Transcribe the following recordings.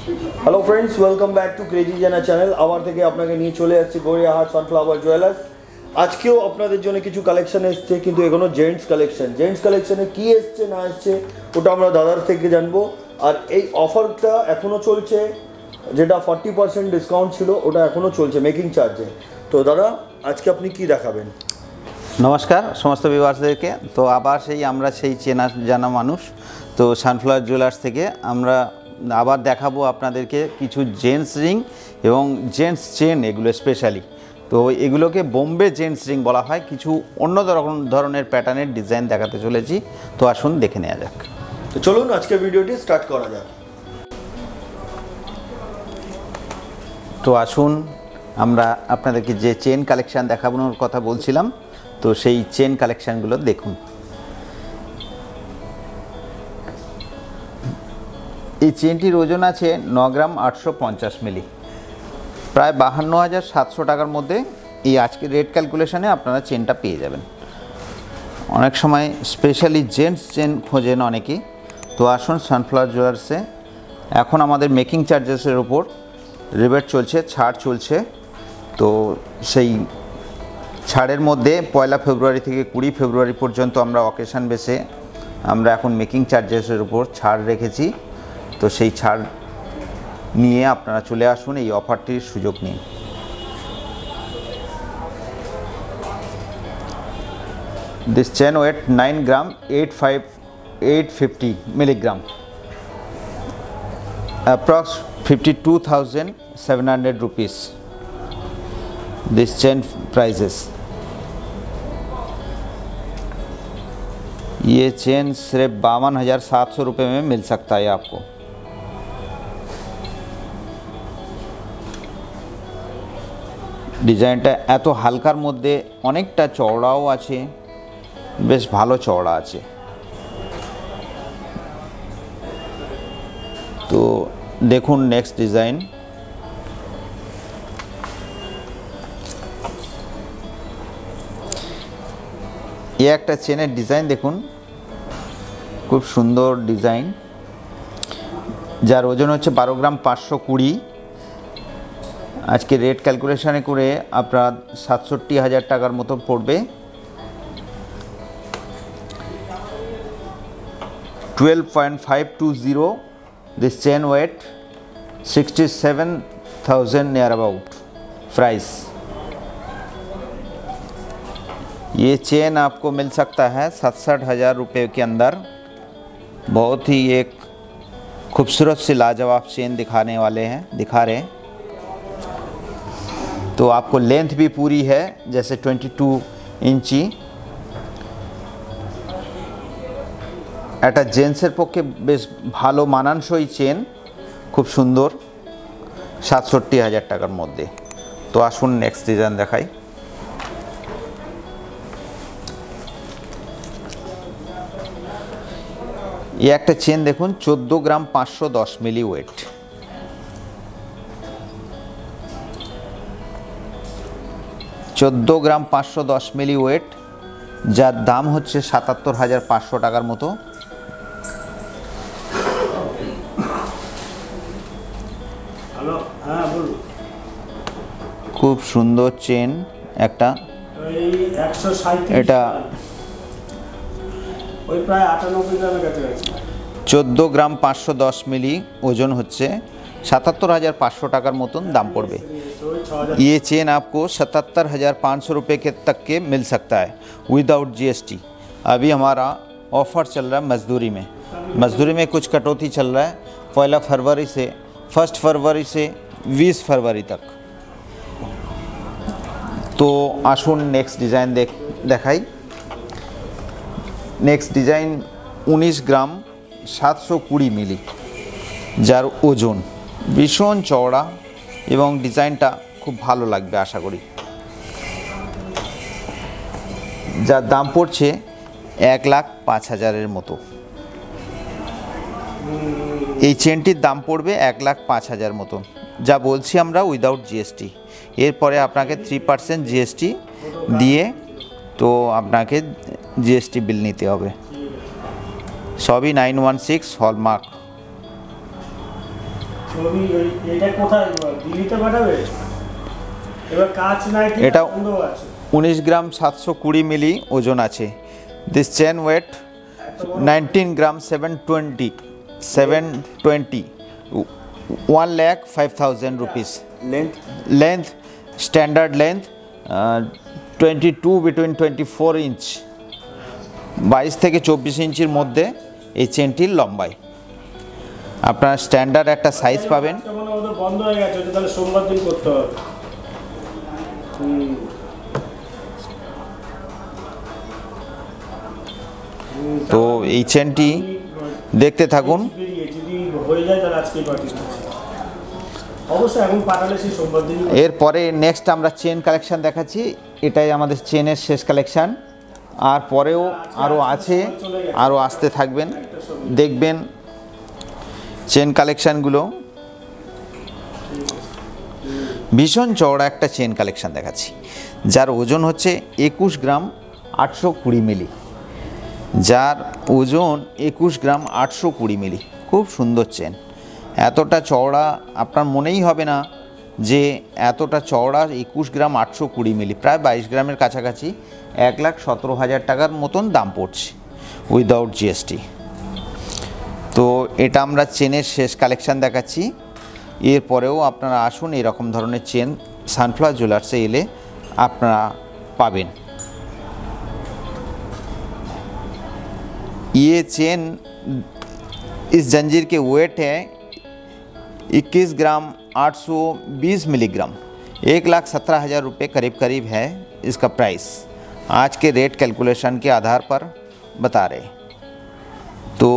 Hello friends welcome back to crazy Jana channel আবার থেকে আপনাকে নিয়ে চলে আসছি গড়িয়াহাট সানফ্লাওয়ার জুয়েলার্স আজকেও আপনাদের জন্য কিছু কালেকশন এসছে কিন্তু এখনও জেন্টস কালেকশন জেন্টস কালেকশনে কি এসছে না এসছে ওটা আমরা দাদার থেকে জানব আর এই অফারটা এখনও চলছে যেটা ফর্টি পার্সেন্ট ডিসকাউন্ট ছিল ওটা এখনও চলছে মেকিং চার্জে তো দাদা আজকে আপনি কি দেখাবেন নমস্কার সমস্ত ভিউয়ার্সদেরকে তো আবার সেই, আমরা সেই চেনা জানা মানুষ। তো সানফ্লাওয়ার জুয়েলার্স থেকে আমরা আবার দেখাবো আপনাদেরকে কিছু জেন্টস রিং এবং জেন্টস চেন এগুলো স্পেশালি তো এগুলোকে বোম্বে জেন্টস রিং বলা হয়। কিছু অন্য ধরনের প্যাটার্নের ডিজাইন দেখাতে চলেছি। তো আসুন দেখে নেওয়া যাক। তো চলুন আজকে ভিডিওটি স্টার্ট করা যাক। তো আসুন আমরা আপনাদেরকে যে চেন কালেকশান দেখানোর কথা বলছিলাম তো সেই চেন কালেকশানগুলো দেখুন। এই চেনটির ওজন আছে ন গ্রাম আটশো পঞ্চাশ মিলি। প্রায় বাহান্ন হাজার সাতশো টাকার মধ্যে এই আজকে রেট ক্যালকুলেশনে আপনারা চেনটা পেয়ে যাবেন। অনেক সময় স্পেশালি জেন্টস চেন খোঁজেন অনেকেই। তো আসুন সানফ্লাওয়ার জুয়েলার্সে। এখন আমাদের মেকিং চার্জেসের ওপর রিবেট চলছে, ছাড় চলছে। তো সেই ছাড়ের মধ্যে পয়লা ফেব্রুয়ারি থেকে কুড়ি ফেব্রুয়ারি পর্যন্ত আমরা অকেশান বেসে আমরা এখন মেকিং চার্জেসের উপর ছাড় রেখেছি। তো সেই ছাড় নিয়ে আপনারা চলে আসুন এই অফারটির সুযোগ নিন this chain weight 9 gram 85 850 milligram approx 52700 rupees this chain prices ये चेन सिर्फ बावन हज़ार सात सौ रुपये में मिल सकता है आपको ডিজাইনটা এত হালকার মধ্যে অনেকটা চওড়াও আছে, বেশ ভালো চওড়া আছে। তো দেখুন নেক্সট ডিজাইন এ একটা চেনের ডিজাইন দেখুন, খুব সুন্দর ডিজাইন যার ওজন হচ্ছে বারো গ্রাম পাঁচশো কুড়ি। আজকে রেট ক্যালকুলেশনে করে আপনার সাতষট্টি হাজার টাকার মতো পড়বে twelve point five two zero this chain weight sixty seven thousand near about price ये चेन आपको मिल सकता है सड़सठ हज़ार रुपये के अंदर बहुत ही एक खूबसूरत सी लाजवाब चेन दिखाने वाले हैं दिखा रहे हैं তো आपको लेंथ भी पूरी है जैसे 22 इंची একটা জেন্টসের পক্ষে বেশ ভালো মানানসই চেন খুব সুন্দর সাতষট্টি হাজার টাকার মধ্যে তো আসুন নেক্সট ডিজাইন দেখাই এ একটা চেন দেখুন চোদ্দো গ্রাম পাঁচশো দশ মিলি ওয়েট চোদ্দ গ্রাম পাঁচশো দশ মিলি ওয়েট যার দাম হচ্ছে সাতাত্তর হাজার পাঁচশো টাকার মতো। হ্যাঁ খুব সুন্দর চেন একটা। এটা চোদ্দ গ্রাম পাঁচশো দশ মিলি ওজন হচ্ছে সাতাত্তর হাজার পাঁচশো টাকার মতন দাম পড়বে। ये चेन आपको सतहत्तर हज़ार पाँच सौ रुपये के तक के मिल सकता है विदाउट जीएसटी अभी हमारा ऑफ़र चल रहा है मजदूरी में मजदूरी में कुछ कटौती चल रहा है पहला फरवरी से फर्स्ट फरवरी से बीस फरवरी तक তো আসুন নেক্সট ডিজাইন দেখ দেখাই নেক্সট ডিজাইন উনিশ গ্রাম সাতশো কুড়ি মিলি যার ওজন ভীষণ চওড়া এবং ডিজাইনটা খুব ভালো লাগবে, আশা করি। যার দাম পড়ছে এক লাখ পাঁচ হাজারের মতো। এই চেনটির দাম পড়বে এক লাখ পাঁচ হাজার মতো। যা বলছি আমরা উইদাউট জিএসটি এরপরে আপনাকে থ্রি পার্সেন্ট জিএসটি দিয়ে তো আপনাকে জিএসটি বিল নিতে হবে। সবই নাইন ওয়ান সিক্স হলমার্ক কোথায়? দিল্লিতে পাঠাবে? এটা- বন্ধ আছে। উনিশ গ্রাম সাতশো কুড়ি মিলি ওজন আছে। This chain weight nineteen gram seven twenty seven twenty one lakh five thousand rupees length length standard length twenty two between twenty four inch বাইশ থেকে চব্বিশ ইঞ্চির মধ্যে এই চেনটির লম্বাই। আপনার স্ট্যান্ডার্ড একটা সাইজ পাবেন। আজকে ওদের বন্ধ হয়ে গেছে তাহলে সোমবার দিন করতে হবে। হুম। হুম, তো এই চেনটি দেখতে থাকুন। এরপরে নেক্সট আমরা চেন কালেকশন দেখাচ্ছি। এটাই আমাদের চেনের শেষ কালেকশন আর পরেও আরও আছে আরও আসতে থাকবেন। দেখবেন চেন কালেকশানগুলো ভীষণ চওড়া একটা চেন কালেকশন দেখাচ্ছি, যার ওজন হচ্ছে একুশ গ্রাম আটশো কুড়ি মিলি। যার ওজন একুশ গ্রাম আটশো কুড়ি মিলি। খুব সুন্দর চেন এতটা চওড়া আপনার মনেই হবে না যে এতটা চওড়া একুশ গ্রাম আটশো কুড়ি মিলি। প্রায় বাইশ গ্রামের কাছাকাছি এক লাখ সতেরো হাজার টাকার মতন দাম পড়ছে উইদাউট জিএসটি তো এটা আমরা চেনের শেষ কালেকশান দেখাচ্ছি। এরপরেও আপনারা আসুন এরকম ধরনের চেন সানফ্লাওয়ার জুয়েলার্সে এলে আপনারা পাবেন ये चेन इस जंजीर के वेट है 21 ग्राम 820 मिलीग्राम एक लाख सत्रह हज़ार रुपये करीब करीब है इसका प्राइस आज के रेट कैलकुलेशन के आधार पर बता रहे तो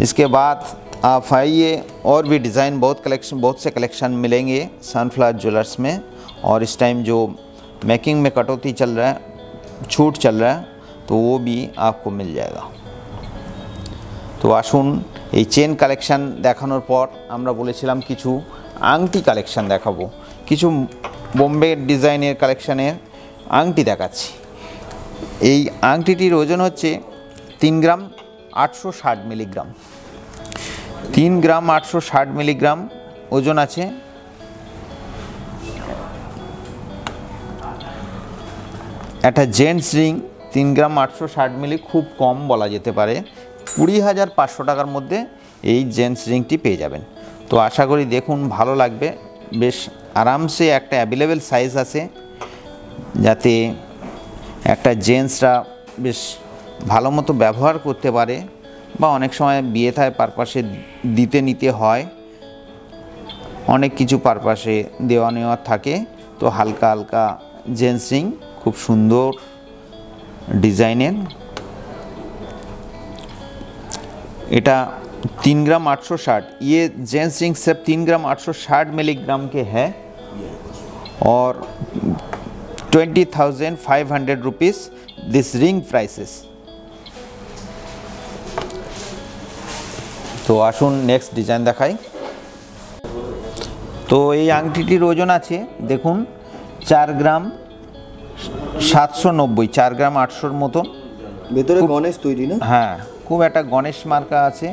इसके बाद आप आइए और भी डिज़ाइन बहुत कलेक्शन बहुत से कलेक्शन मिलेंगे सनफ्लावर ज्वेलर्स में और इस टाइम जो मेकिंग में कटौती चल रहा है छूट चल रहा है তো ও বি आपको মিল जाएगा তো আসুন এই চেন কালেকশান দেখানোর পর আমরা বলেছিলাম কিছু আংটি কালেকশান দেখাবো কিছু বোম্বে ডিজাইনের কালেকশানের আংটি দেখাচ্ছি এই আংটিটির ওজন হচ্ছে তিন গ্রাম আটশো ষাট মিলিগ্রাম তিন গ্রাম আটশো ষাট মিলিগ্রাম ওজন আছে। একটা জেন্টস রিং, তিন গ্রাম আটশো ষাট মিলি, খুব কম বলা যেতে পারে। কুড়ি হাজার পাঁচশো টাকার মধ্যে এই জেন্টস রিংটি পেয়ে যাবেন। তো আশা করি দেখুন, ভালো লাগবে। বেশ আরামসে একটা অ্যাভেলেবেল সাইজ আছে, যাতে একটা জেন্টসরা বেশ ভালো মতো ব্যবহার করতে পারে। বা অনেক সময় বিয়ে থায় পারপাসে দিতে নিতে হয় অনেক কিছু পারপাসে দেওয়া নেওয়া থাকে তো হালকা হালকা জেন্টস রিং খুব সুন্দর डिज़ाइनर এটা तीन ग्राम आठ सौ साठ ये जेंट्स रिंग सिर्फ तीन ग्राम आठ सौ साठ मिलीग्राम के है और twenty thousand five hundred rupees this ring prices তো আসুন নেক্সট ডিজাইন দেখাই। তো এই আংটিটির ওজন আছে দেখুন চার গ্রাম সাতশো নব্বই চার গ্রাম আটশোর মতন ভেতরে গণেশ তৈরি না? হ্যাঁ খুব একটা গণেশ মার্কা আছে।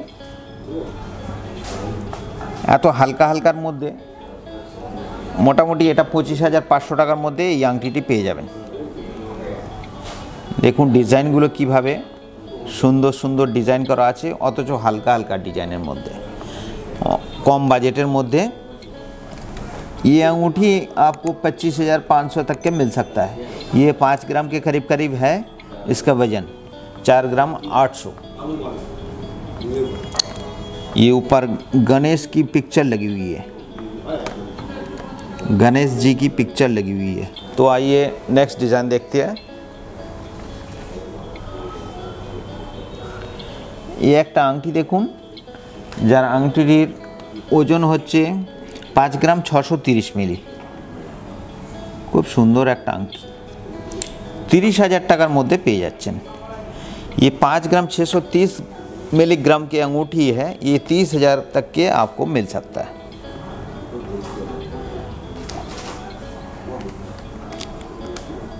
এত হালকা হালকার মধ্যে মোটামুটি এটা পঁচিশ হাজার পাঁচশো টাকার মধ্যে এই আংটিটি পেয়ে যাবেন। দেখুন ডিজাইনগুলো কীভাবে সুন্দর সুন্দর ডিজাইন করা আছে অথচ হালকা হালকা ডিজাইনের মধ্যে অ- কম বাজেটের মধ্যে ये अंगूठी आपको पच्चीस हज़ार पाँच सौ तक के मिल सकता है ये पाँच ग्राम के करीब करीब है इसका वजन चार ग्राम आठ सौ ये ऊपर गणेश की पिक्चर लगी हुई है गणेश जी की पिक्चर लगी हुई है तो आइए नेक्स्ट डिज़ाइन देखते हैं এই একটা আংটি দেখুন যার আংটিটির ওজন হচ্ছে পাঁচ গ্রাম ছশো তিরিশ মিলি খুব সুন্দর একটা আংটি তিরিশ হাজার টাকার মধ্যে পেয়ে যাচ্ছেন ये पाँच ग्राम छः सौ तीस मिलीग्राम की अंगूठी है ये तीस हज़ार तक के आपको मिल सकता है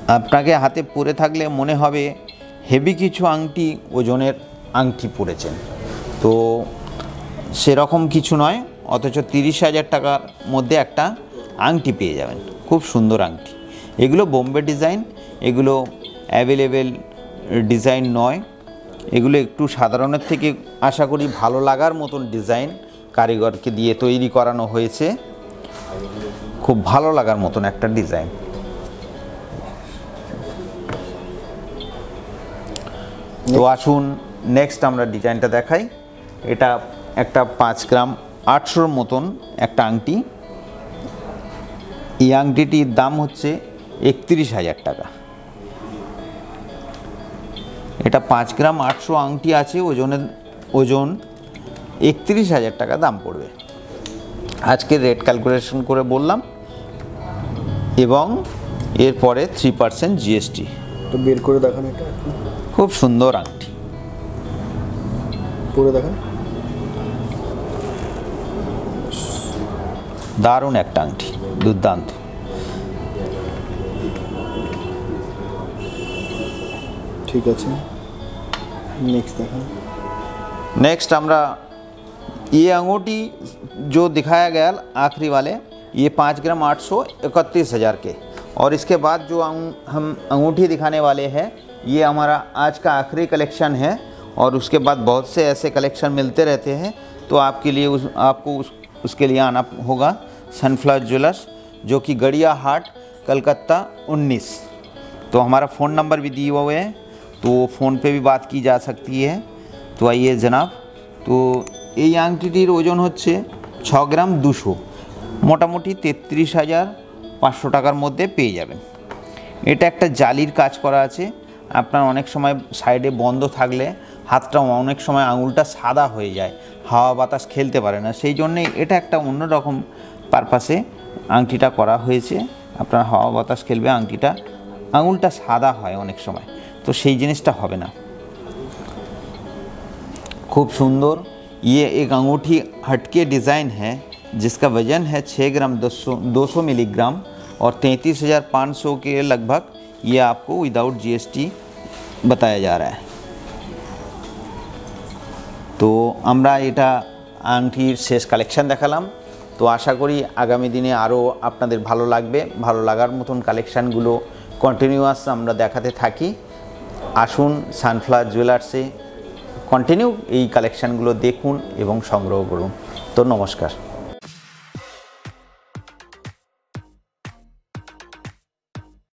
আপনাকে হাতে পরে থাকলে মনে হবে হেভি কিছু আংটি ওজনের আংটি পরেছেন। তো সেরকম কিছু নয়, অথচ তিরিশ হাজার টাকার মধ্যে একটা আংটি পেয়ে যাবেন। খুব সুন্দর আংটি। এগুলো বোম্বে ডিজাইন, এগুলো অ্যাভেলেবেল ডিজাইন নয়। এগুলো একটু সাধারণের থেকে আশা করি ভালো লাগার মতন ডিজাইন কারিগরকে দিয়ে তৈরি করানো হয়েছে। খুব ভালো লাগার মতন একটা ডিজাইন। তো আসুন নেক্সট আমরা ডিজাইনটা দেখাই। এটা একটা পাঁচ গ্রাম আটশোর মতন একটা আংটি। এই আংটিটির দাম হচ্ছে একত্রিশ হাজার টাকা। এটা পাঁচ গ্রাম আটশো আংটি আছে ওজনের ওজন একত্রিশ হাজার টাকা দাম পড়বে। আজকে রেট ক্যালকুলেশন করে বললাম। এবং এরপরে থ্রি পার্সেন্ট জিএসটি তো বের করে দেখান এটা। খুব সুন্দর আংটি। পরে দেখান দারুণ একটা আংটি দুর্দান্ত ঠিক আছে নেক্সট দেখান नेक्स्ट हमरा ये अंगूठी जो दिखाया गया आखिरी वाले ये पाँच ग्राम आठ सौ इकतीस हज़ार के और इसके बाद जो अंग- हम अंगूठी दिखाने वाले हैं ये हमारा आज का आखिरी कलेक्शन है और उसके बाद बहुत से ऐसे कलेक्शन मिलते रहते हैं तो आपके लिए उस आपको उस, उसके लिए आना होगा सनफ्लावर ज्वेलर्स जो कि गड़िया हाट कलकत्ता 19 तो हमारा फ़ोन नंबर भी दिए हुए हैं तो फ़ोन पे भी बात की जा सकती है তো আইয়ে জনাব তো এই আংটিটির ওজন হচ্ছে ছ গ্রাম দুশো মোটামুটি তেত্রিশ হাজার পাঁচশো টাকার মধ্যে পেয়ে যাবেন এটা একটা জালির কাজ করা আছে আপনার অনেক সময় সাইডে বন্ধ থাকলে হাতটা অনেক সময় আঙুলটা সাদা হয়ে যায় হাওয়া বাতাস খেলতে পারে না সেই জন্যে এটা একটা অন্যরকম পারপাসে আংটিটা করা হয়েছে আপনার হাওয়া বাতাস খেলবে আংটিটা আঙুলটা সাদা হয় অনেক সময় তো সেই জিনিসটা হবে না खूब सुंदर ये एक अंगूठी हटके डिज़ाइन है जिसका वजन है 6 ग्राम 200 200 मिलीग्राम और तैंतीस हज़ार पाँच सौ के लगभग ये आपको विदाउट जीएसटी बताया जा रहा है তো আমরা এটা আংটির শেষ কালেকশান দেখালাম। তো আশা করি আগামী দিনে আরও আপনাদের ভালো লাগবে, ভালো লাগার মতন কালেকশানগুলো কন্টিনিউয়াস আমরা দেখাতে থাকি। আসুন সানফ্লাওয়ার জুয়েলার্সে কন্টিনিউ এই কালেকশানগুলো দেখুন এবং সংগ্রহ করুন। তো নমস্কার।